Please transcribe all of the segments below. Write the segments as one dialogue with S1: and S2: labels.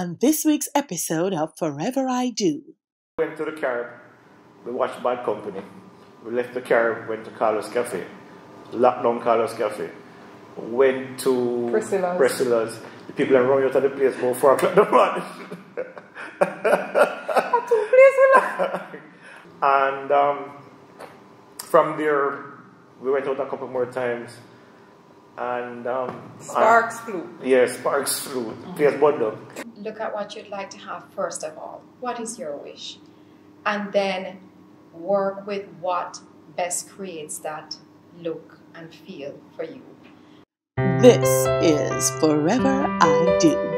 S1: on this week's episode of Forever I Do.
S2: Went to the Carib, we watched Bad Company. We left the Carib, went to Carlos Cafe, locked down Carlos Cafe, went to
S3: Priscilla's.
S2: Priscilla's. The people are running out of the place about 4 o'clock in the morning. and um, from there, we went out a couple more times. And um,
S3: Sparks
S2: and-
S3: flew.
S2: Yeah, Sparks flew. Place bundle.
S4: Look at what you'd like to have first of all. What is your wish? And then work with what best creates that look and feel for you.
S1: This is Forever I Do.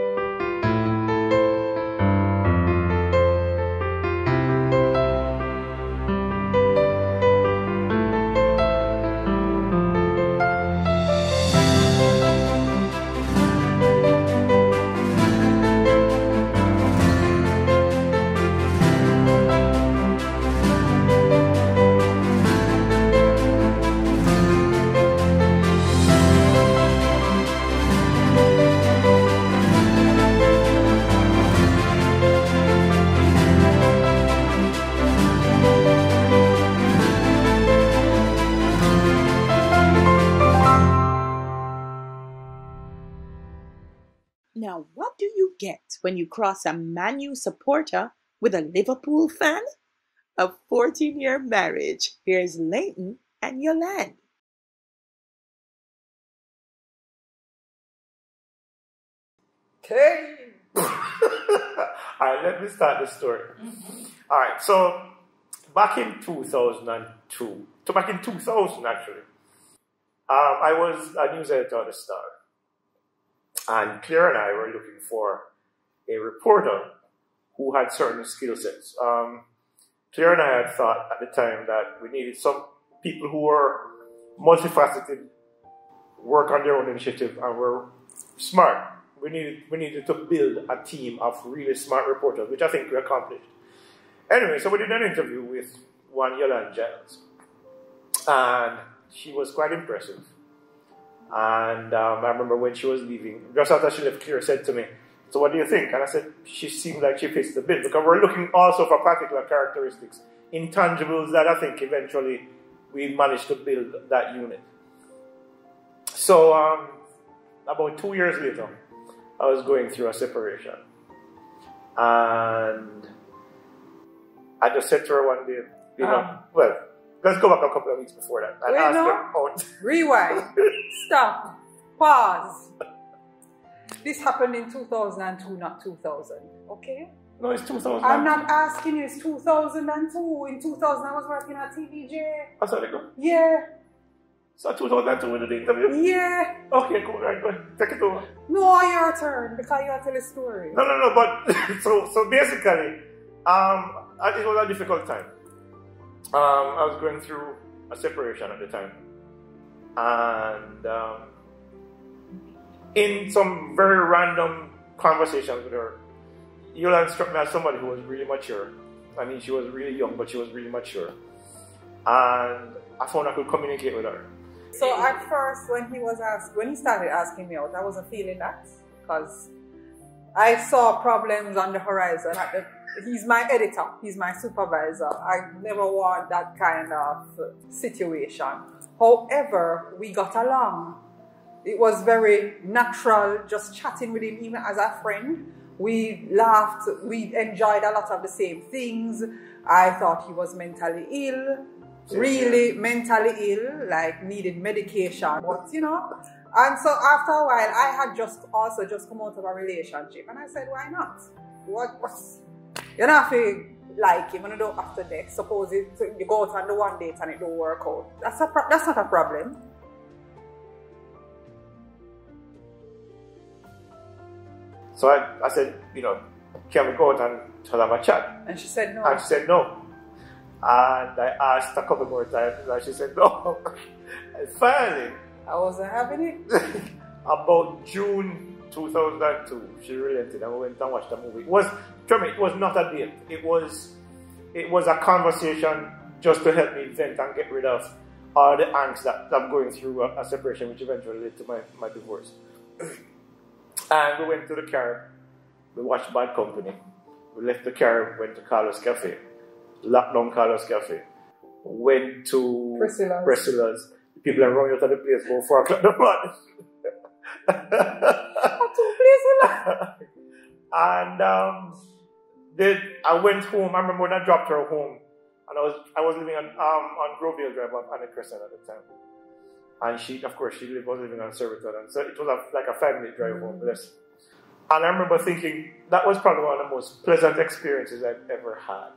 S1: When you cross a Man U supporter with a Liverpool fan? A 14 year marriage. Here's Leighton and Yolande.
S3: Okay.
S2: All right, let me start the story. All right, so back in 2002, so back in 2000 actually, um, I was a news editor at the Star, and Claire and I were looking for a reporter who had certain skill sets. Um, Claire and I had thought at the time that we needed some people who were multifaceted, work on their own initiative, and were smart. We needed, we needed to build a team of really smart reporters, which I think we accomplished. Anyway, so we did an interview with one Yolande Gyles, and she was quite impressive. And um, I remember when she was leaving, just after she left, Claire said to me, So, what do you think? And I said, She seemed like she fits the bill because we're looking also for particular characteristics, intangibles that I think eventually we managed to build that unit. So, um, about two years later, I was going through a separation. And I just said to her one day, you know,
S3: Um.
S2: well, let's go back a couple of weeks before that. I
S3: Wait,
S2: asked
S3: no.
S2: her out.
S3: Rewind. Stop. Pause. This happened in 2002, not 2000. Okay?
S2: No, it's 2000.
S3: I'm not asking you, it's 2002. In 2000, I was working at TVJ.
S2: I saw it go.
S3: Yeah,
S2: So 2002 we did the interview?
S3: yeah.
S2: Okay, cool. Right, go ahead. Take it over.
S3: No, your turn because you have to tell a story.
S2: No, no, no, but so so basically, um, it was a difficult time. Um, I was going through a separation at the time, and um, in some very random conversations with her, Yolande struck me as somebody who was really mature. I mean, she was really young, but she was really mature, and I found I could communicate with her.
S3: So at first, when he was asked, when he started asking me out, I wasn't feeling that because I saw problems on the horizon. The, he's my editor, he's my supervisor. I never want that kind of situation. However, we got along. It was very natural, just chatting with him, even as a friend. We laughed, we enjoyed a lot of the same things. I thought he was mentally ill really mentally ill, like needed medication, but you know. And so after a while, I had just also just come out of a relationship, and I said, why not? What? What's you don't have to like him, and you don't have to date. Suppose it, you go out on the one date and it don't work out. That's a pro- that's not a problem.
S2: So I, I said, you know, can we go out and have a chat?
S3: And she said no.
S2: And she said no. And I asked a couple more times, and she said no. and finally,
S3: I wasn't having it.
S2: about June 2002, she relented and we went and watched the movie. It was, trust me, it was not a date. It was, it was a conversation just to help me vent and get rid of all the angst that, that I'm going through a, a separation, which eventually led to my, my divorce. and we went to the Carib We watched Bad Company. We left the Carib, went to Carlos Cafe, locked down Carlos Cafe, went to
S3: Priscilla's.
S2: Priscilla's. People are running out of the place about 4 o'clock in the morning. And um, then I went home. I remember when I dropped her home, and I was I was living on um, on Groveville Drive on Anna Crescent at the time. And she, of course, she was living on Surbiton, and so it was a, like a family drive home. Bless. And I remember thinking that was probably one of the most pleasant experiences I've ever had.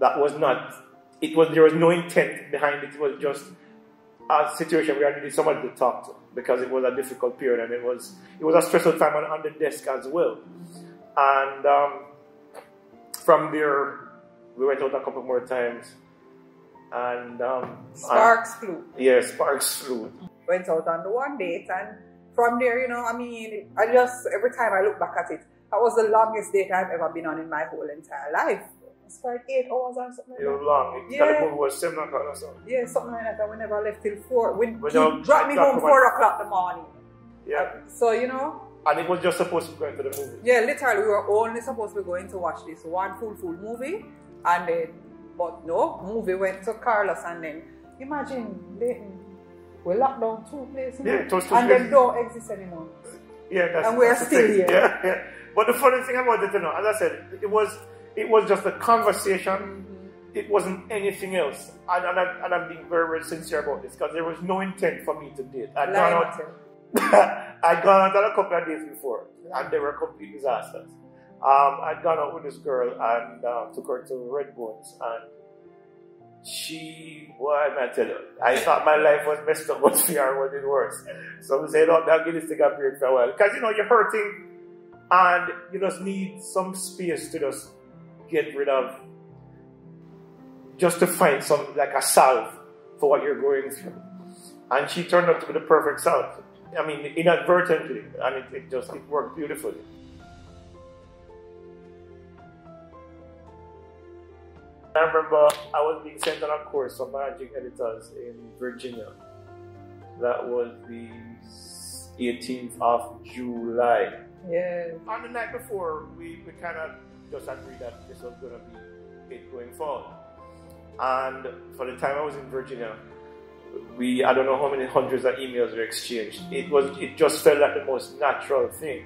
S2: That was not. It was there was no intent behind it. It was just a situation where I needed somebody to talk to because it was a difficult period and it was it was a stressful time on, on the desk as well. And um, from there, we went out a couple more times, and um,
S3: Sparks flew.
S2: yeah, sparks flew.
S3: Went out on the one date, and from there, you know, I mean, I just every time I look back at it, that was the longest date I've ever been on in my whole entire life. It's like eight hours or something. Like
S2: It was
S3: that.
S2: long. It
S3: Yeah.
S2: yeah. movie was seven o'clock or something.
S3: Yeah, something like that. And we never left till four. When
S2: We
S3: he dropped me home four o'clock in the morning.
S2: Yeah,
S3: So you know,
S2: and it was just supposed to be going to the movie.
S3: Yeah, literally, we were only supposed to be going to watch this one full full movie, and then, but no, movie went to Carlos, and then imagine Leighton, we locked down two places,
S2: Yeah, two
S3: and
S2: places.
S3: don't exist anymore.
S2: Yeah, that's,
S3: And we're
S2: that's
S3: still here.
S2: Yeah, yeah. But the funny thing about it, you know, as I said, it was it was just a conversation. Mm-hmm. It wasn't anything else. And, and, I, and I'm being very, very sincere about this because there was no intent for me to date. I'd gone out. I'd gone out on a couple of dates before, and they were complete disasters. Um, I'd gone out with this girl and uh, took her to Red Bones, and she, what I tell you? I thought my life was messed up, but fear was it worse. So we said, oh, now give this thing a break. Because, you know, you're hurting, and you just need some space to just get rid of, just to find some, like a salve for what you're going through. And she turned out to be the perfect salve. I mean, inadvertently, and it, it just it worked beautifully. I remember I was being sent on a course for managing editors in Virginia. That was the 18th of July.
S3: Yeah,
S2: On the night before, we, we kind of just agreed that this was going to be it going forward. And for the time I was in Virginia, we I don't know how many hundreds of emails were exchanged. It was it just felt like the most natural thing,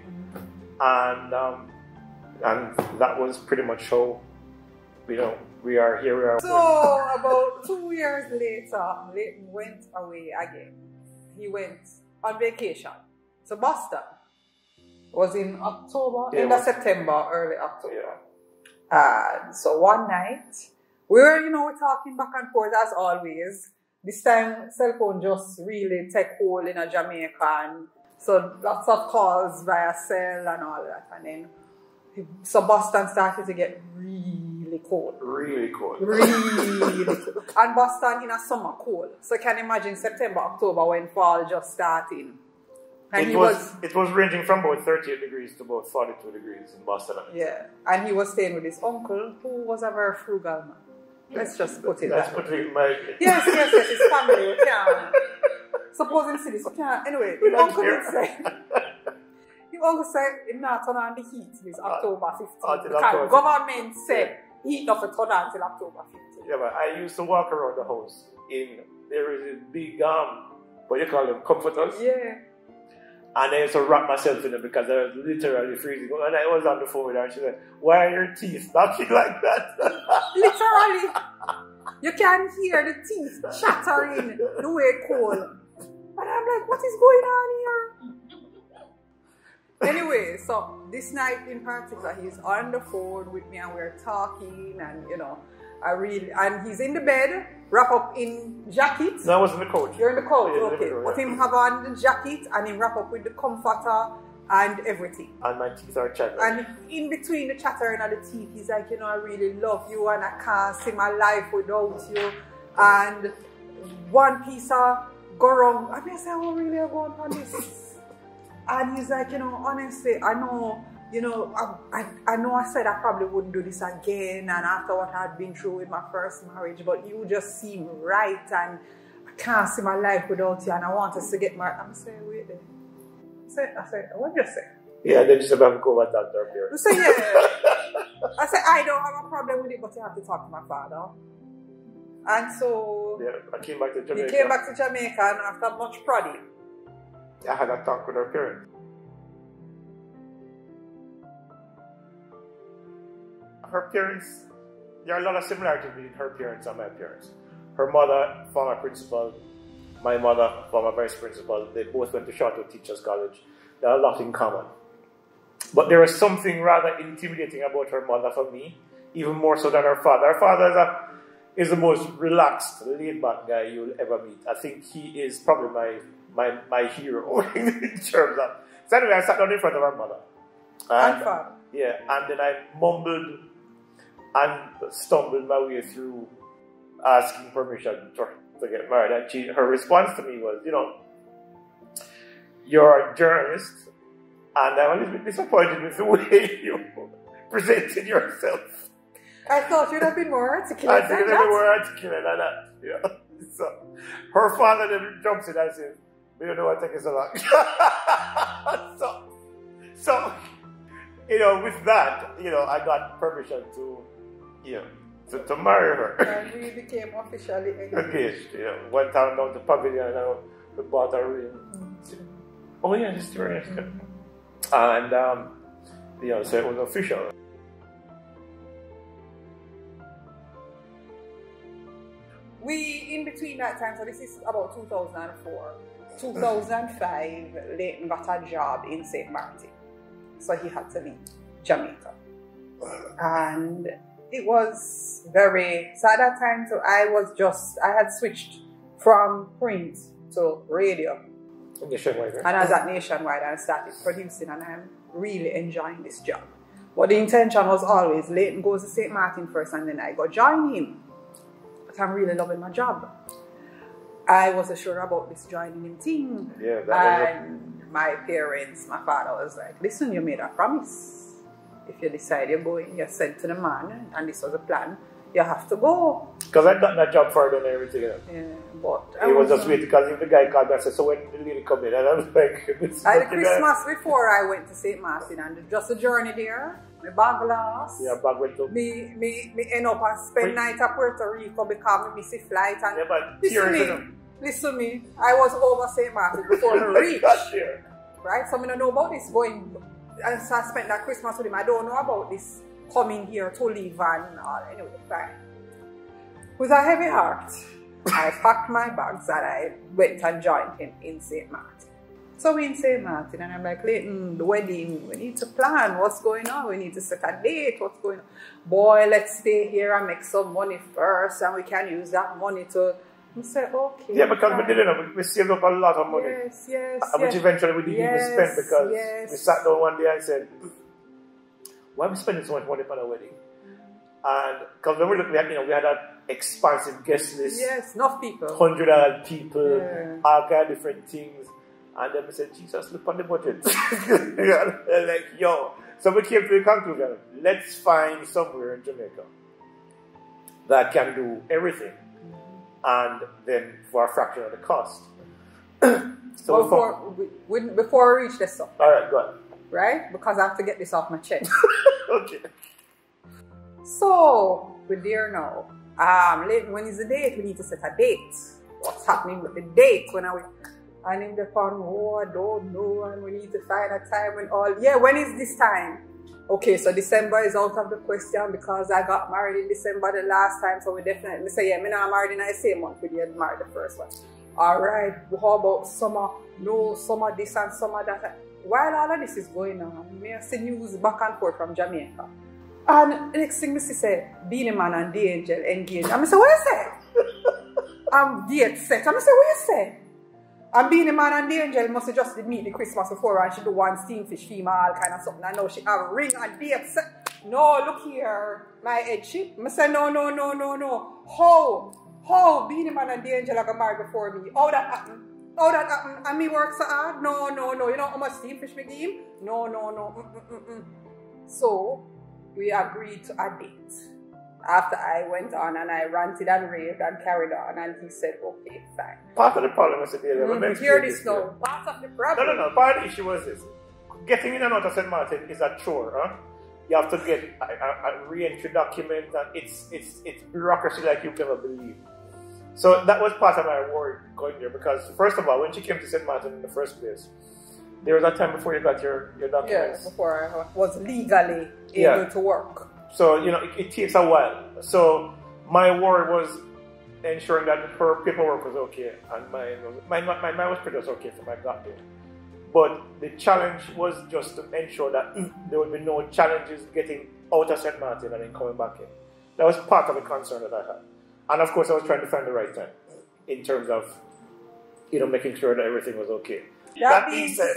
S2: and um, and that was pretty much how you know we are here. We are.
S3: So about two years later, Leighton went away again. He went on vacation to Boston. It Was in October,
S2: Yeah,
S3: end of September, early October.
S2: yeah.
S3: And so one night, we were, you know, we're talking back and forth as always. This time, cell phone just really take hold in a Jamaica, and so lots of calls via cell and all that. And then, so Boston started to get really cold.
S2: Really cool.
S3: Really cold. And Boston in a summer cold. So can you can imagine September, October when fall just starting. And
S2: It
S3: he
S2: was,
S3: was
S2: it was ranging from about 38 degrees to about 42 degrees in Boston.
S3: Yeah, and he was staying with his uncle, who was a very frugal man. Let's just put it
S2: Let's
S3: that
S2: put
S3: way.
S2: it mildly.
S3: Yes, yes, yes, his family, we can't. Suppose see this, we can't. Anyway,
S2: don't
S3: uncle did say, his uncle said, not on the heat till uh, October 15th.
S2: until
S3: because
S2: October 15th.
S3: government said heat for turn on till October 15th.
S2: Yeah, but I used to walk around the house in there is a big um what you call them comforters,
S3: Yeah.
S2: and I used to wrap myself in them because I was literally freezing. And I was on the phone with her, and she said, "Why are your teeth knocking like that?"
S3: Literally, you can hear the teeth chattering the way cold. And I'm like, what is going on here? Anyway, so this night in particular, he's on the phone with me and we're talking, and you know, I really, and he's in the bed, wrap up in jacket.
S2: no, I was in the coach.
S3: You're in the couch,
S2: Yeah,
S3: okay. But
S2: yeah.
S3: him have on the jacket and him wrap up with the comforter and everything.
S2: And my teeth are chattering.
S3: And in between the chattering and the teeth, he's like, you know, I really love you and I can't see my life without you. And one piece of go wrong. I mean, I say, oh, really, I go on this. And he's like, you know, honestly, I know, you know, I, I, I know I said I probably wouldn't do this again. And after what I'd been through with my first marriage, but you just seem right. And I can't see my life without you. And I want us to get married. I'm saying, wait there. I said, I said, what did you say?
S2: Yeah, then just have to go over that
S3: I said, yeah. I said, I don't have a problem with it, but you have to talk to my father. And so
S2: Yeah, I came back to
S3: he
S2: Jamaica.
S3: came back to Jamaica, and after much prodding,
S2: I had a talk with her parents. Her parents, there are a lot of similarities between her parents and my parents. Her mother, former principal, my mother, former vice principal, they both went to Charlotte Teachers College. There are a lot in common. But there is something rather intimidating about her mother for me, even more so than her father. Her father is, a, is the most relaxed, laid back guy you'll ever meet. I think he is probably my, my, my hero in terms of. So, anyway, I sat down in front of her mother.
S3: and father.
S2: Yeah, and then I mumbled and stumbled my way through asking permission to, to get married. And she, her response to me was, you know, you're a journalist, and I'm a little bit disappointed with the way you presented yourself.
S3: I thought you'd have been more articulate.
S2: I think
S3: than
S2: they
S3: that.
S2: were articulate like that. Yeah. So her father then jumps in and says, Don't know what taking so long. so, so, you know, with that, you know, I got permission to, you know, to, to marry her.
S3: And we became officially engaged.
S2: You know, went down to Pavilion and uh, we bought a ring. Oh yeah, this ring. And um, you know, so it was official.
S3: Between that time, so this is about 2004, 2005, Leighton got a job in St. Martin. So he had to leave Jamaica. And it was very, so at that time, so I was just, I had switched from print to radio.
S2: Nationwide, right?
S3: And I was at Nationwide and I started producing and I'm really enjoying this job. But the intention was always Leighton goes to St. Martin first and then I go join him. I'm really loving my job. I wasn't sure about this joining him thing.
S2: Yeah, that a-
S3: And my parents, my father was like, listen, you made a promise. If you decide you're going, you're sent to the man and this was a plan, you have to go.
S2: Because I'd gotten a job for her and everything. You know.
S3: Yeah, but I
S2: He was just waiting because if the guy called me and said, So when the lady come in? And I was like, this
S3: I had Christmas before I went to St. Martin and just a journey there. My bag lost.
S2: Yeah, back went to.
S3: Me, me, me end up and spend
S2: Wait.
S3: night at Puerto Rico because me miss a flight and
S2: Yeah, but
S3: listen me,
S2: them.
S3: listen me. I was over St. Martin before we reached, right? So I don't know about this going. And so I spent that Christmas with him. I don't know about this coming here to leave and all. Anyway, fine. With a heavy heart, I packed my bags and I went and joined him in St. Martin. So we in St. Martin and I'm like, Leighton, the wedding, we need to plan what's going on. We need to set a date, what's going on. Boy, let's stay here and make some money first and we can use that money to. I said, okay.
S2: Yeah, because we didn't know. We, we saved up a lot of money.
S3: Yes, yes.
S2: Uh, Which
S3: yes.
S2: eventually we didn't
S3: Yes,
S2: even spend because
S3: yes.
S2: we sat down one day and said, Why are we spending so much money on a wedding? And because we, were- we had, you know, we had an expansive guest list.
S3: Yes, enough people.
S2: hundred odd people,
S3: Yeah.
S2: all kind of different things. And then we said, Jesus, look on the budget. Like, yo. So we came to the conclusion, let's find somewhere in Jamaica that can do everything. And then for a fraction of the cost. so
S3: Well, before, we, we, before I reach this up,
S2: all right, go on.
S3: right? Because I have to get this off my chest.
S2: okay.
S3: so, we're there now. Um, when is the date? We need to set a date. What's happening with the date? When are we? And in the fun, oh, I don't know, and we need to find a time and all. Yeah, when is this time? Okay, so December is out of the question because I got married in December the last time, so we definitely say, yeah, me not married in the same month with you married the first one. All right, how about summer? No, summer this and summer that. While all of this is going on, me see news back and forth from Jamaica. And next thing see say, Beenie Man and D'Angel engaged. And I say, what you say? I'm date set. And I say, what you say? And a Man and D'Angel must have just meet the Christmas before and she do one steamfish female kind of something. I know she have a ring and date set. No, look here, my head sheep. I say, no, no, no, no, no. How? How a Man and D'Angel are married before me? How that happen? How that happen? And me work so hard? No, no, no. You know how much steamfish me give? No, no, no. Mm-mm-mm-mm. So, we agreed to a date. After I went on and I ranted and raved and carried on, and he said, okay, fine.
S2: Part of the problem was that they were
S3: Mhm,
S2: meant
S3: Hear this now. Part of the problem.
S2: no, no. no. Part of the issue was this. getting in and out of St. Martin is a chore. Huh? You have to get a, a, a re-entry document, and it's it's it's bureaucracy like you never believe. So that was part of my worry going there because first of all, when she came to St. Martin in the first place, there was a time before you got your, your documents.
S3: Yeah, before I was legally able
S2: Yeah.
S3: to work.
S2: So, you know, it, it takes a while. So my worry was ensuring that her paperwork was okay and mine was, mine, mine, mine was pretty much okay from I got there. But the challenge was just to ensure that there would be no challenges getting out of St. Martin and then coming back in. That was part of the concern that I had. And of course, I was trying to find the right time in terms of, you know, making sure that everything was okay.
S3: That being said,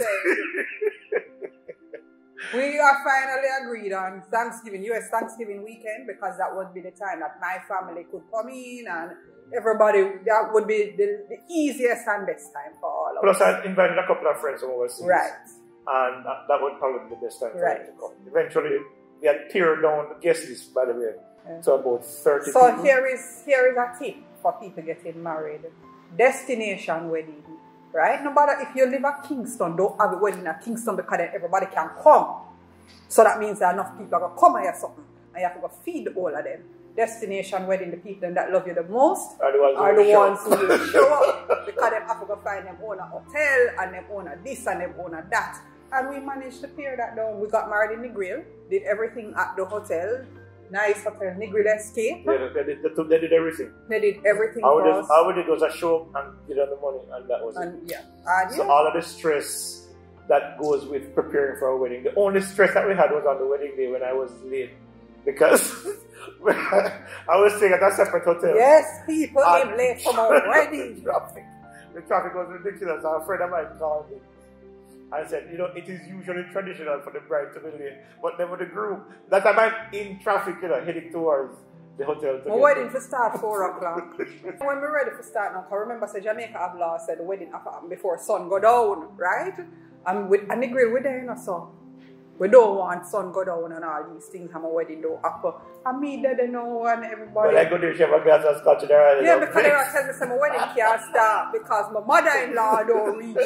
S3: we are finally agreed on Thanksgiving, US Thanksgiving weekend, because that would be the time that my family could come in and everybody, that would be the, the easiest and best time for all of
S2: Plus,
S3: us.
S2: I invited a couple of friends from overseas.
S3: Right.
S2: and that, that would probably be the best time for
S3: Right.
S2: them to come. Eventually, we had pared down the guest list, by the way,
S3: Yeah.
S2: to about 30
S3: So
S2: people.
S3: here is here is a tip for people getting married. Destination wedding. Right? No matter if you live at Kingston, don't have a wedding at Kingston because then everybody can come. So that means that enough people are gonna come and something. And you have to go feed all of them. Destination wedding, the people that love you the most
S2: Are the ones who
S3: are
S2: will
S3: the
S2: show
S3: ones
S2: up.
S3: who will show up because them have to go find them own a hotel and them own a this and them own a that. And we managed to pare that down. We got married in Negril, did everything at the hotel. Nice hotel, Negril Escape.
S2: They, they, did, they, they did everything.
S3: They did everything
S2: All we,
S3: for
S2: did,
S3: us.
S2: all we did was a show and get on the money, and that was it.
S3: Yeah, and
S2: So
S3: yeah.
S2: all of the stress that goes with preparing for a wedding. The only stress that we had was on the wedding day when I was late because I was staying at a separate hotel.
S3: yes, people
S2: And
S3: came late from our wedding.
S2: traffic. The traffic was ridiculous. A friend of mine called me and said, you know, it is usually traditional for the bride to be late, but never the groom. That time I'm in traffic, you know, heading towards the hotel. To
S3: wedding
S2: there.
S3: to start four o'clock. when we're ready to start now, 'cause remember, say Jamaica have law said the wedding have to happen before sun go down, right? And with and Negril we there, you know, so we don't want sun go down and all these things. My wedding don't happen. And me there, they know, and everybody.
S2: Well, I go there, she have a glass of scotch hand.
S3: Yeah, because they
S2: I'm
S3: were telling me my wedding can't start because my mother-in-law don't reach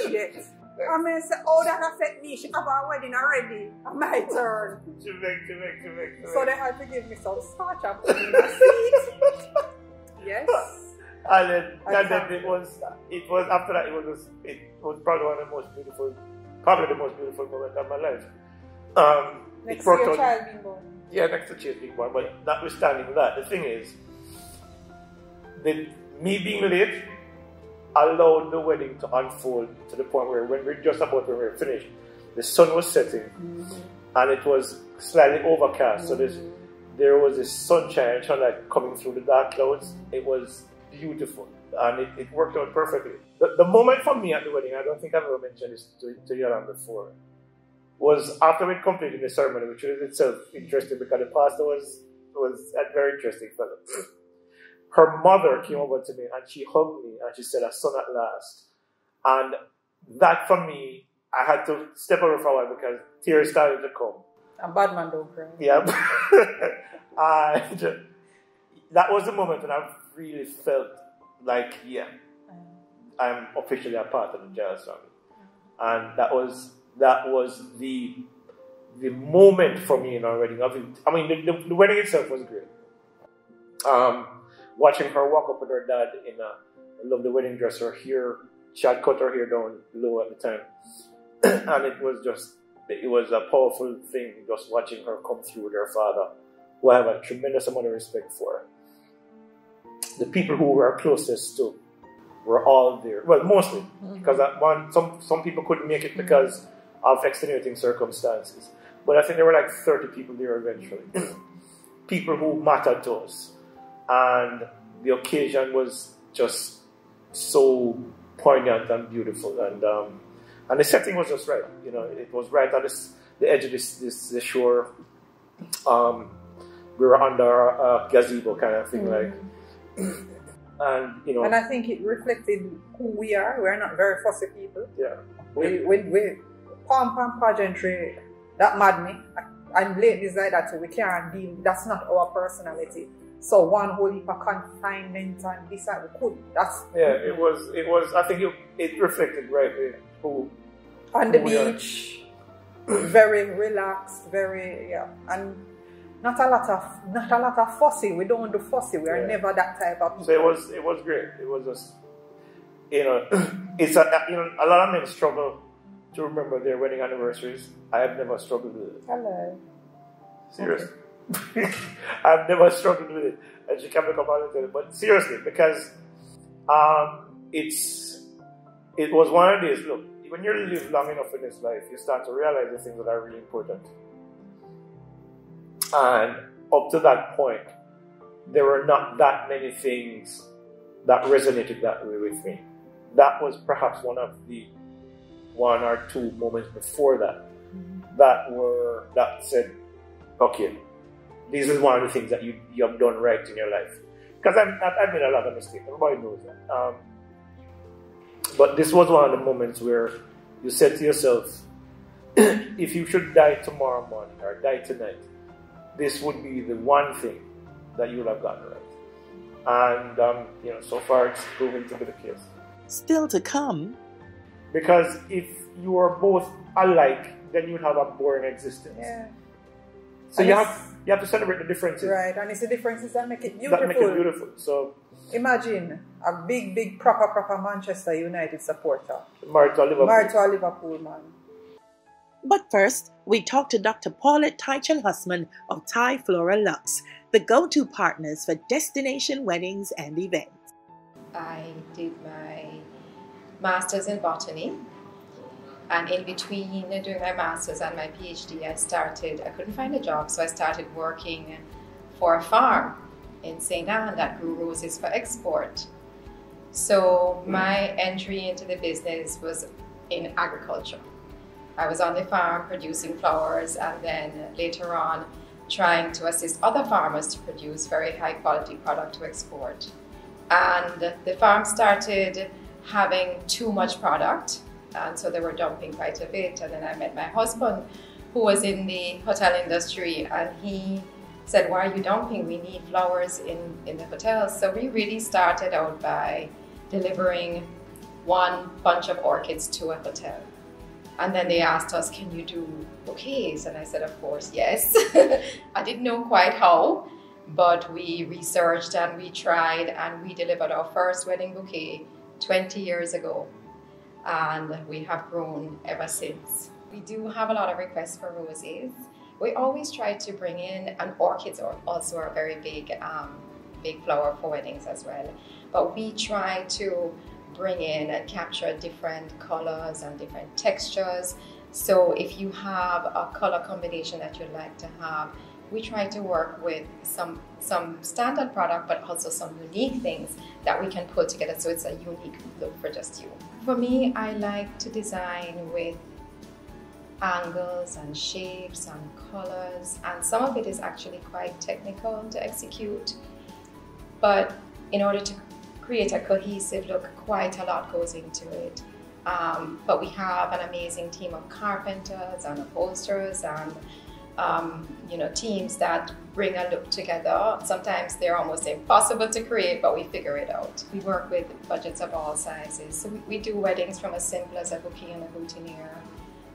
S3: yet. I mean, say, oh, that affect me. She have her wedding already. My turn.
S2: She make, she make, she make, she
S3: So
S2: make.
S3: they had to give me some scotch and put me in a seat. Yes.
S2: And then, and then it was, it was after that. It was, it was probably one of the most beautiful, probably the most beautiful moment of my life. Um,
S3: Next to your child being born.
S2: Yeah, next to Chase being born. But notwithstanding that, the thing is, the, me being late allowed the wedding to unfold to the point where when we're just about when we're finished, the sun was setting mm-hmm. and it was slightly overcast. So this, there was this sunshine sunlight coming through the dark clouds. It was beautiful and it, it worked out perfectly. The, the moment for me at the wedding, I don't think I've ever mentioned this to, to Yolande before, was after we completed the ceremony, which was itself interesting because the pastor was was a very interesting fellow. Her mother came over to me and she hugged me and she said, "A son at last." And that for me, I had to step away for a while because tears started to come.
S3: A bad man don't cry.
S2: Yeah. and that was the moment when I really felt like, yeah, I'm officially a part of the Gyles family. And that was that was the the moment for me in our wedding. I mean, I mean the, the, the wedding itself was great. Um, watching her walk up with her dad in a I love the wedding dress, her hair, she had cut her hair down low at the time. and it was just it was a powerful thing just watching her come through with her father, who I have a tremendous amount of respect for. The people who were closest to were all there. Well, mostly mm-hmm. because that one some some people couldn't make it because of extenuating circumstances. But I think there were like thirty people there eventually. people who mattered to us, and the occasion was just so poignant and beautiful, and um, and the setting was just right. You know, it was right on this, the edge of this, this the shore. Um, we were under a gazebo kind of thing, like, and you know,
S3: And I think it reflected who we are. We're not very fussy people.
S2: yeah,
S3: We, we, we, pomp and pageantry, that mad me. And ladies like that, we can't deal, that's not our personality. So one whole heap of confinement and this and we could. That's
S2: yeah. It was, it was. I think it, it reflected right who
S3: on the
S2: who
S3: beach. very relaxed, very yeah, and not a lot of not a lot of fussy. We don't do fussy. We are
S2: Yeah.
S3: never that type of people.
S2: So it was it was great. It was just you know it's a you know a lot of men struggle to remember their wedding anniversaries. I have never struggled with it.
S3: Hello.
S2: Seriously. I've never struggled with it. And she can become honest with it. But seriously, because um it's it was one of these, look, when you live long enough in this life, you start to realize the things that are really important. And up to that point, there were not that many things that resonated that way with me. That was perhaps one of the one or two moments before that that were that said, okay, this is one of the things that you, you have done right in your life. Because I've, I've made a lot of mistakes. Everybody knows that. Um, but this was one of the moments where you said to yourself, if you should die tomorrow morning or die tonight, this would be the one thing that you would have gotten right. And, um, you know, so far it's proven to be the case.
S1: Still to come,
S2: Because if you are both alike, then you'd have a boring existence.
S3: Yeah.
S2: So
S3: And
S2: you have you have to celebrate the differences
S3: Right, and it's the differences that make it beautiful.
S2: that make it beautiful. So
S3: Imagine a big, big, proper, proper Manchester United supporter.
S2: married to Liverpool.
S3: Married to a Liverpool man.
S1: But first, we talk to Dr. Paulette Tai Chun Hussman of Tai Flora Luxe, the go to partners for destination weddings and events.
S4: I did my master's in botany, and in between doing my master's and my PhD, I started. I couldn't find a job, so I started working for a farm in St. Ann that grew roses for export. So hmm. my entry into the business was in agriculture. I was on the farm producing flowers, and then later on trying to assist other farmers to produce very high quality product to export and the farm started having too much product and so they were dumping quite a bit. And then i met my husband who was in the hotel industry and he said why are you dumping? We need flowers in, in the hotels so we really started out by delivering one bunch of orchids to a hotel. And then they asked us can you do bouquets? And i said of course yes. I didn't know quite how but we researched and we tried and we delivered our first wedding bouquet 20 years ago and we have grown ever since. We do have a lot of requests for roses. We always try to bring in and orchids are also a very big um, big flower for weddings as well. But we try to bring in and capture different colors and different textures. So if you have a color combination that you'd like to have we try to work with some some standard product but also some unique things that we can put together. So it's a unique look for just you. For me i like to design with angles and shapes and colors and some of it is actually quite technical to execute. But in order to create a cohesive look quite a lot goes into it. Um, but we have an amazing team of carpenters and upholsterers and um, you know teams that bring a look together. Sometimes they're almost impossible to create, but we figure it out. We work with budgets of all sizes. So we, we do weddings from as simple as a bouquet and a boutonniere,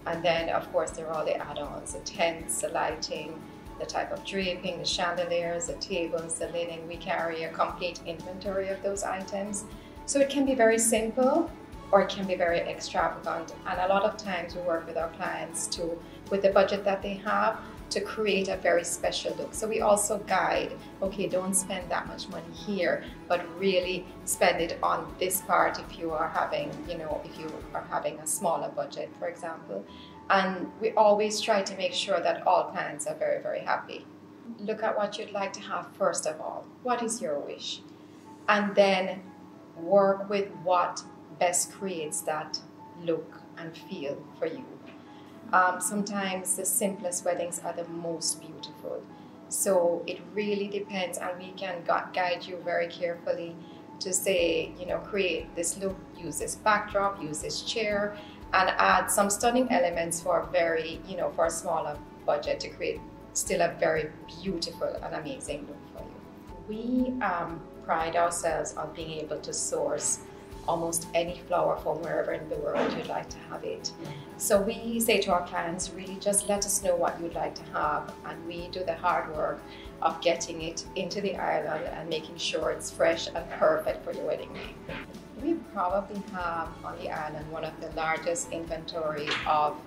S4: and then of course there are all the add-ons, the tents, the lighting, the type of draping, the chandeliers, the tables, the linen. We carry a complete inventory of those items. So it can be very simple or it can be very extravagant. And a lot of times we work with our clients to, with the budget that they have, to create a very special look. So we also guide, okay, don't spend that much money here, but really spend it on this part if you are having, you know, if you are having a smaller budget, for example. And we always try to make sure that all clients are very, very happy. Look at what you'd like to have first of all. What is your wish? And then work with what best creates that look and feel for you. Um, sometimes the simplest weddings are the most beautiful. So it really depends, and we can guide you very carefully to say, you know, create this look, use this backdrop, use this chair, and add some stunning elements for a very, you know, for a smaller budget to create still a very beautiful and amazing look for you. We um, pride ourselves on being able to source almost any flower from wherever in the world you'd like to have it. So we say to our clients, really just let us know what you'd like to have, and we do the hard work of getting it into the island and making sure it's fresh and perfect for your wedding day. We probably have on the island one of the largest inventory of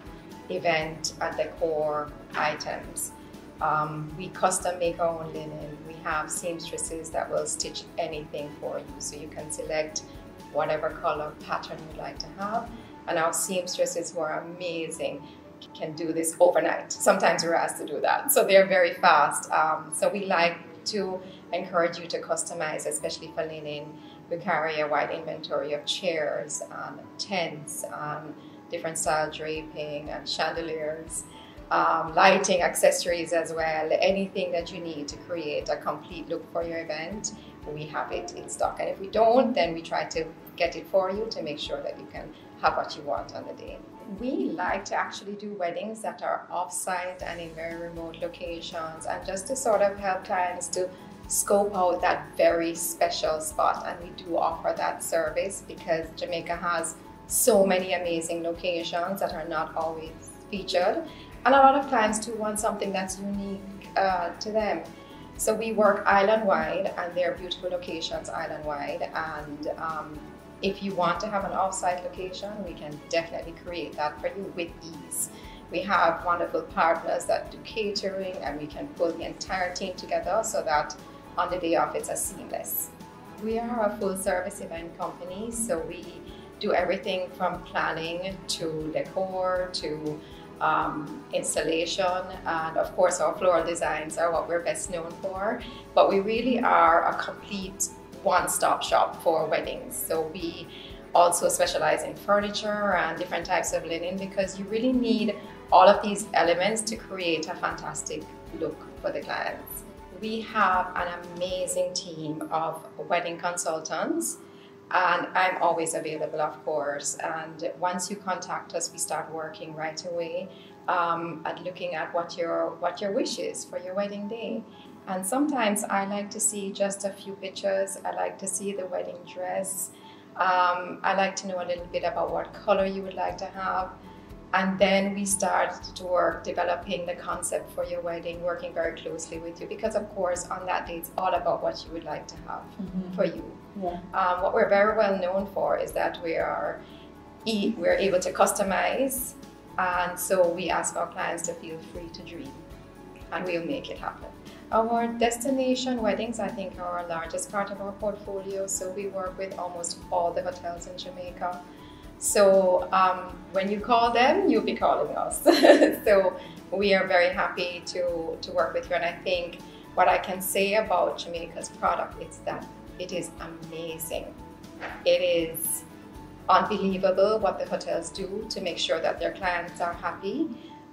S4: event and decor items. Um, we custom make our own linen. We have seamstresses that will stitch anything for you. So you can select whatever color pattern you'd like to have. And our seamstresses who are amazing can do this overnight. Sometimes we're asked to do that. So they're very fast. Um, so we like to encourage you to customize, especially for linen. We carry a wide inventory of chairs, um, tents, um, different style draping and chandeliers um, lighting accessories as well, anything that you need to create a complete look for your event, we have it in stock. And if we don't, then we try to get it for you to make sure that you can have what you want on the day. We like to actually do weddings that are off-site and in very remote locations and just to sort of help clients to scope out that very special spot and we do offer that service because Jamaica has so many amazing locations that are not always featured and a lot of clients do want something that's unique uh, to them. So we work island-wide and there are beautiful locations island-wide and um, if you want to have an off-site location, we can definitely create that for you with ease. We have wonderful partners that do catering and we can pull the entire team together so that on the day off it's a seamless. We are a full service event company, so we do everything from planning to decor to um, installation and of course our floral designs are what we're best known for but we really are a complete one-stop shop for weddings so we also specialize in furniture and different types of linen because you really need all of these elements to create a fantastic look for the clients. We have an amazing team of wedding consultants and I'm always available, of course. And once you contact us, we start working right away um, at looking at what your what your wish is for your wedding day. And sometimes I like to see just a few pictures. I like to see the wedding dress. Um, I like to know a little bit about what color you would like to have. And then we start to work developing the concept for your wedding, working very closely with you because, of course, on that day it's all about what you would like to have mm-hmm. for you. Yeah. Um, what we're very well known for is that we are e- we're able to customize, and so we ask our clients to feel free to dream, and we'll make it happen. Our destination weddings, I think, are our largest part of our portfolio. So we work with almost all the hotels in Jamaica. So um, when you call them, you'll be calling us. so we are very happy to, to work with you. And I think what I can say about Jamaica's product is that it is amazing. It is unbelievable what the hotels do to make sure that their clients are happy.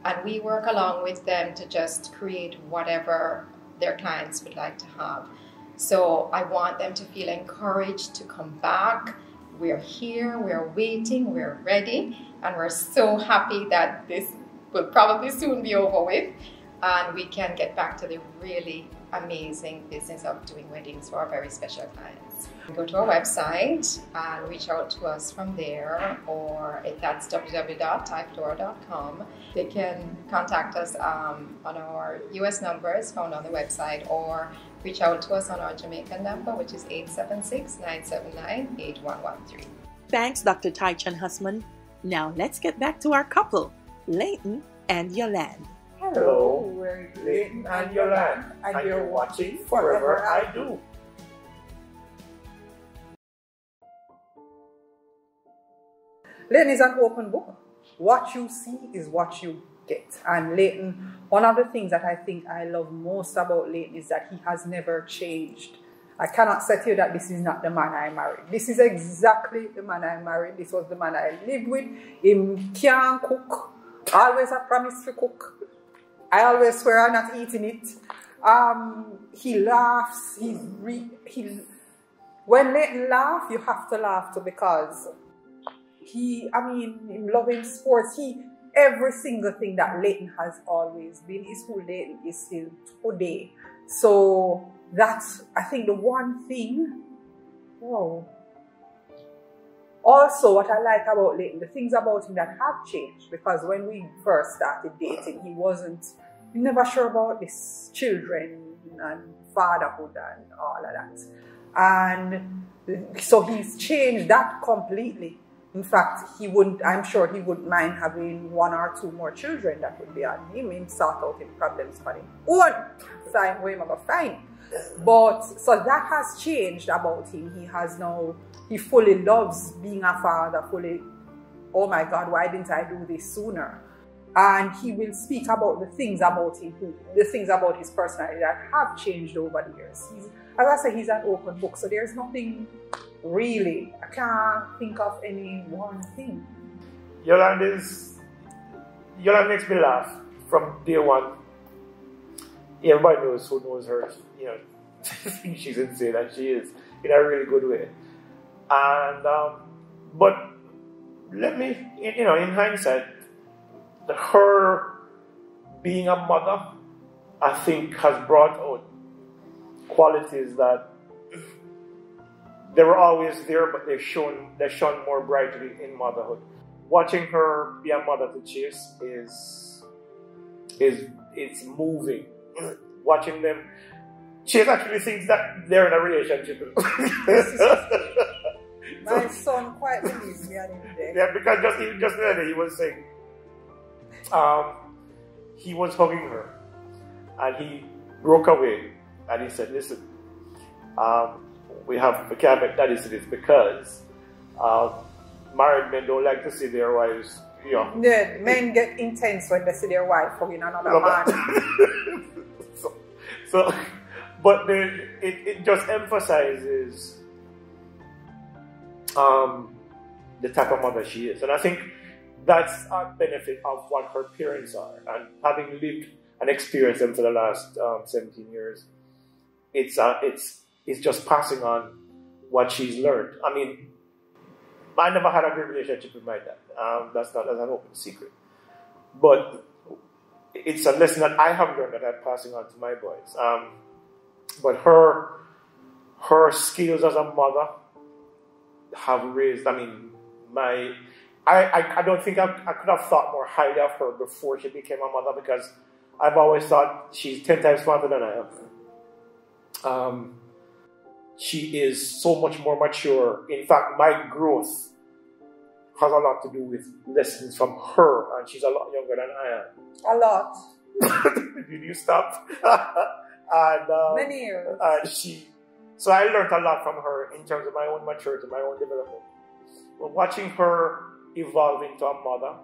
S4: And we work along with them to just create whatever their clients would like to have. So I want them to feel encouraged to come back. We're here, we're waiting, we're ready, and we're so happy that this will probably soon be over with and we can get back to the really amazing business of doing weddings for our very special clients. Go to our website and reach out to us from there, or if that's www.taiflora.com. They can contact us um, on our US numbers found on the website, or reach out to us on our Jamaican number, which is 876 979 8113.
S1: Thanks, Dr. Tai Chun Hussman. Now let's get back to our couple, Leighton and Yolande.
S2: Hello, Leighton and Yolande, and, and you're watching Forever I Do.
S3: Leighton is an open book. What you see is what you get. And Leighton, one of the things that I think I love most about Leighton is that he has never changed. I cannot say to you that this is not the man I married. This is exactly the man I married. This was the man I lived with. He can't cook. Always a promise to cook. I always swear I'm not eating it. Um, he laughs. Re- he. When Leighton laugh, you have to laugh too because he. I mean, loving sports. He every single thing that Leighton has always been is who Leighton is still today. So that's I think the one thing. Whoa. Also, what I like about Leighton, the things about him that have changed, because when we first started dating, he wasn't, never sure about his children and fatherhood and all of that. And so he's changed that completely. In fact, he wouldn't, I'm sure he wouldn't mind having one or two more children that would be on him and sort out his problems for him. One time, way fine. But so that has changed about him. He has now he fully loves being a father, fully, oh my God, why didn't I do this sooner? And he will speak about the things about him, the things about his personality that have changed over the years. He's, as I say, he's an open book, so there's nothing really, I can't think of any one thing.
S2: Yolande is, Yolande makes me laugh from day one. Everybody knows who knows her, you know, she's insane, and she is in a really good way. And um, but let me, you know, in hindsight, her being a mother, I think, has brought out qualities that they were always there, but they've shown they shone more brightly in motherhood. Watching her be a mother to Chase is is it's moving. Watching them, Chase actually thinks that they're in a relationship.
S3: My son quite believes me at the day.
S2: Yeah, because just even just the other day he was saying, um, he was hugging her, and he broke away, and he said, "Listen, um, we have we can't make daddy see this because um, married men don't like to see their wives." You know.
S3: Yeah, men get intense when they see their wife hugging another man.
S2: so, so, but the, it, it just emphasizes um, the type of mother she is. And I think that's a benefit of what her parents are. And having lived and experienced them for the last um, 17 years, it's, uh, it's, it's just passing on what she's learned. I mean, I never had a great relationship with my dad. Um, that's not that's an open secret. But it's a lesson that I have learned that I'm passing on to my boys. Um, but her her skills as a mother have raised, I mean, my, I, I, I don't think I, I could have thought more highly of her before she became a mother because I've always thought she's 10 times smarter than I am. Um, she is so much more mature. In fact, my growth has a lot to do with lessons from her, and she's a lot younger than I
S3: am. A lot.
S2: Did you stop? and um,
S3: many years.
S2: And she so I learned a lot from her in terms of my own maturity, my own development. But watching her evolve into a mother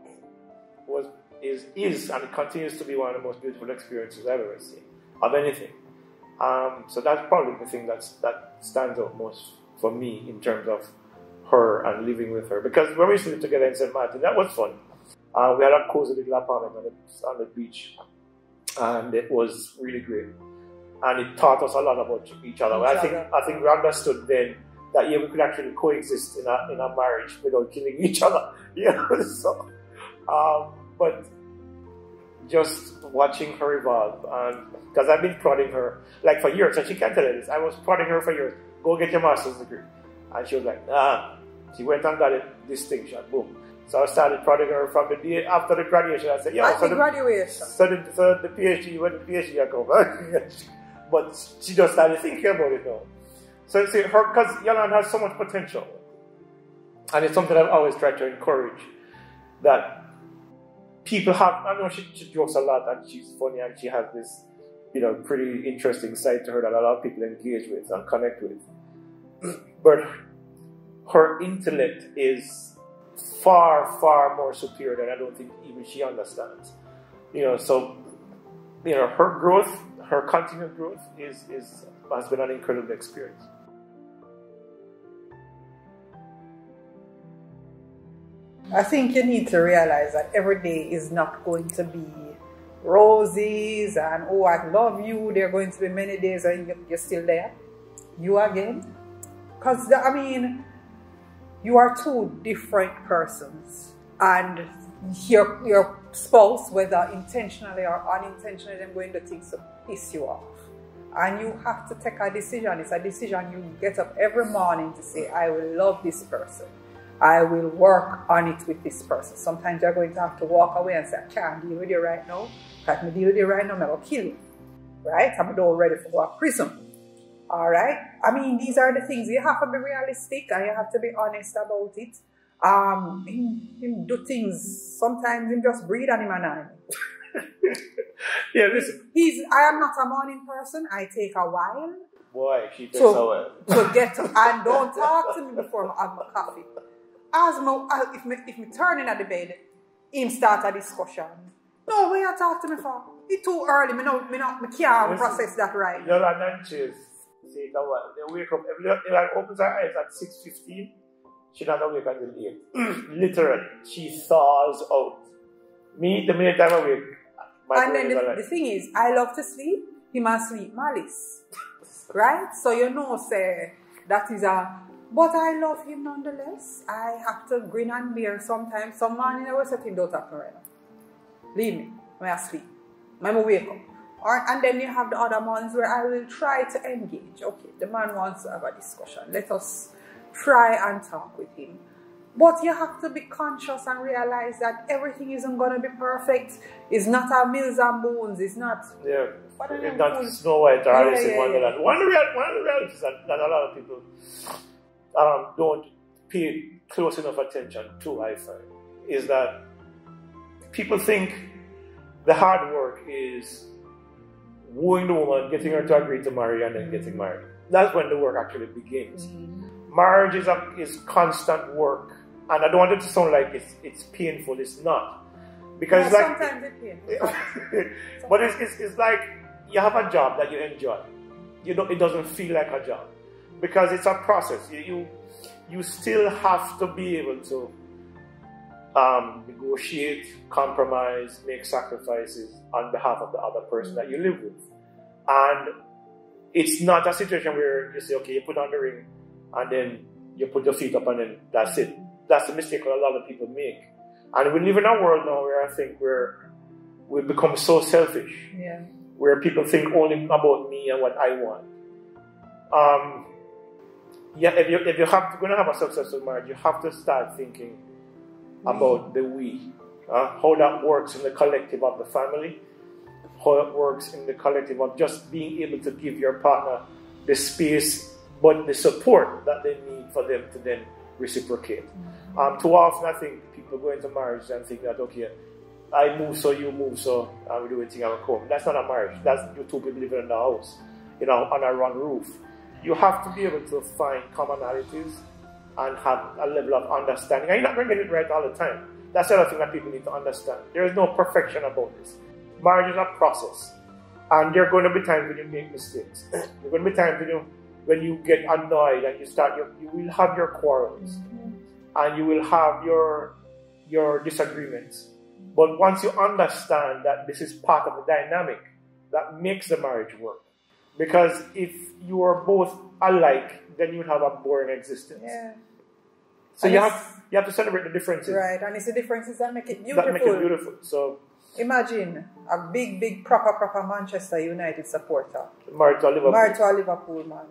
S2: was is is and continues to be one of the most beautiful experiences I've ever seen of anything. Um, so that's probably the thing that's that stands out most for me in terms of her and living with her. Because when we lived together in St. Martin, that was fun. Uh, we had a cozy little apartment on the, on the beach, and it was really great and it taught us a lot about each other. Each I think other. I think we understood then that yeah, we could actually coexist in a in a marriage without killing each other. Yeah, so um, but just watching her evolve, and because I've been prodding her like for years, and she can't tell you this. I was prodding her for years. Go get your master's degree, and she was like, Nah. She went and got a distinction. Boom. So I started prodding her from the day after the graduation. I said, "Yeah,
S3: so the, graduation.
S2: So the, so the PhD, when the PhD I come, but she just started thinking about it now. So see, her because Yolande has so much potential, and it's something I've always tried to encourage that people have. I know she, she jokes a lot and she's funny and she has this, you know, pretty interesting side to her that a lot of people engage with and connect with. But her intellect is far, far more superior than I don't think even she understands. You know, so you know her growth her continued growth is, is has been an incredible experience.
S3: I think you need to realize that every day is not going to be roses and oh I love you. There are going to be many days and you're still there. You again. Because I mean, you are two different persons, and your your spouse, whether intentionally or unintentionally, them going to things to piss you off. And you have to take a decision. It's a decision you get up every morning to say, I will love this person. I will work on it with this person. Sometimes you're going to have to walk away and say, I can't deal with you right now. I deal with you right now, I'm going to kill you. Right? I'm not ready for go to prison. All right? I mean, these are the things. You have to be realistic and you have to be honest about it. Um, him, him do things. Sometimes him just breathe on him and.
S2: yeah, listen.
S3: He's. I am not a morning person. I take a while.
S2: Boy, she takes
S3: So-
S2: a while.
S3: to get to, and don't talk to me before I have my coffee. As my, if me if me turning at the bed, him start a discussion. No, why you talk to me for? It's too early. Me no, me not, me can't
S2: Listen.
S3: process that right.
S2: Yolande and Chase take a while. They wake up, if Yolande opens her eyes at 6.15, she not awake until 8. Literally, she thaws out. Me, the minute I'm awake,
S3: and then the, the thing is, I love to sleep. He must sleep malice, right? So you know, say that is a. But I love him nonetheless. I have to grin and bear sometimes. Some morning I was sitting right now. Leave me when I sleep. When I wake up. Or, and then you have the other ones where I will try to engage. Okay, the man wants to have a discussion. Let us try and talk with him. But you have to be conscious and realize that everything isn't going to be perfect. It's not a Mills and Boons. It's not.
S2: Yeah.
S3: What
S2: It's not
S3: fools?
S2: Snow White or
S3: Yeah,
S2: Alice in
S3: yeah,
S2: Wonderland. One, of the real, one of the realities that, that a lot of people um, don't pay close enough attention to, I find, is that people think the hard work is wooing the woman, getting her to agree to marry, and then getting married. That's when the work actually begins. Marriage is, a, is constant work. And I don't want it to sound like it's, it's painful. It's not. Because
S3: Yeah,
S2: like,
S3: sometimes it pains.
S2: but it's, it's, it's like you have a job that you enjoy. You know, it doesn't feel like a job because it's a process. You you, you still have to be able to um, negotiate, compromise, make sacrifices on behalf of the other person that you live with, and it's not a situation where you say, okay, you put on the ring, and then you put your feet up, and then that's it. That's the mistake that a lot of people make. And we live in a world now where I think we're we become so selfish,
S3: Yeah.
S2: where people think only about me and what I want. Um, yeah, if you if you have going to have a successful marriage, you have to start thinking about the we, uh, how that works in the collective of the family, how it works in the collective of just being able to give your partner the space, but the support that they need for them to then reciprocate. Um, too often, I think people go into marriage and think that okay, I move so you move so and we do everything at home. That's not a marriage. That's you two people living in the house, you know, on a one roof. You have to be able to find commonalities and have a level of understanding. And you're not going to get it right all the time. That's the other thing that people need to understand. There is no perfection about this. Marriage is a process. And there are going to be times when you make mistakes. there are going to be times when you, when you get annoyed and you start, you will have your quarrels. And you will have your, your disagreements. But once you understand that this is part of the dynamic that makes the marriage work. Because if you are both alike, then you'll have a boring existence.
S3: Yeah.
S2: So
S3: And
S2: you have you have to celebrate the differences
S3: Right. And it's the differences that make it beautiful.
S2: that make it beautiful. So
S3: Imagine a big, big, proper, proper Manchester United supporter.
S2: married to a Liverpool
S3: Married to a Liverpool man.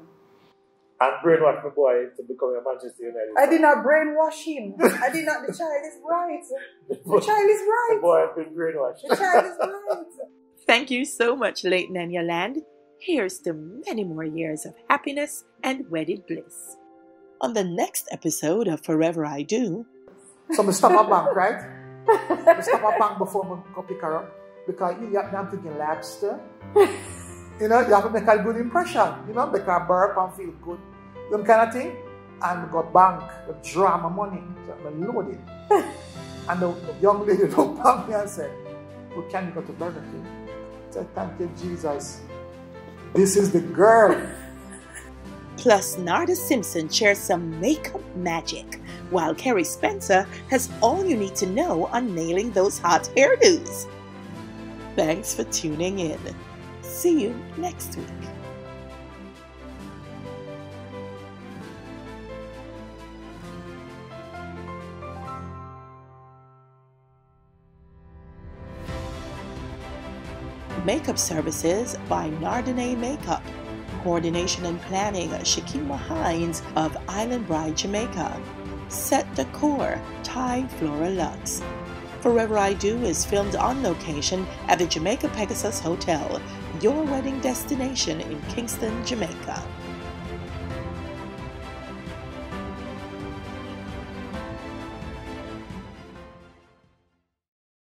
S2: And brainwash my boy into becoming a Manchester United.
S3: I did not brainwash him. I did not. The child is right. The child is right.
S2: The
S3: right.
S2: boy has been brainwashed.
S3: The child is right.
S1: Thank you so much, Leighton and Yolande. Here's to many more years of happiness and wedded bliss. On the next episode of Forever I Do,
S5: So I stop at bank, right? I stop at bank before I go pick her up. Because you have I'm thinking lobster. you know, you have to make a good impression. You know, make her burp and feel good. Them kind of thing. And got bank, we draw my money. So I'm loaded. and the, young lady looked at me and said, We can go to Burger King. I said, Thank you, Jesus. This is the girl.
S1: plus Narda Simpson shares some makeup magic, while Kerry Spencer has all you need to know on nailing those hot hairdos. Thanks for tuning in. See you next week. Makeup services by Nardine Makeup. Coordination and planning Shakima Hines of Island Bride, Jamaica. Set Decor, Tai Flora Luxe. Forever I Do is filmed on location at the Jamaica Pegasus Hotel, your wedding destination in Kingston, Jamaica.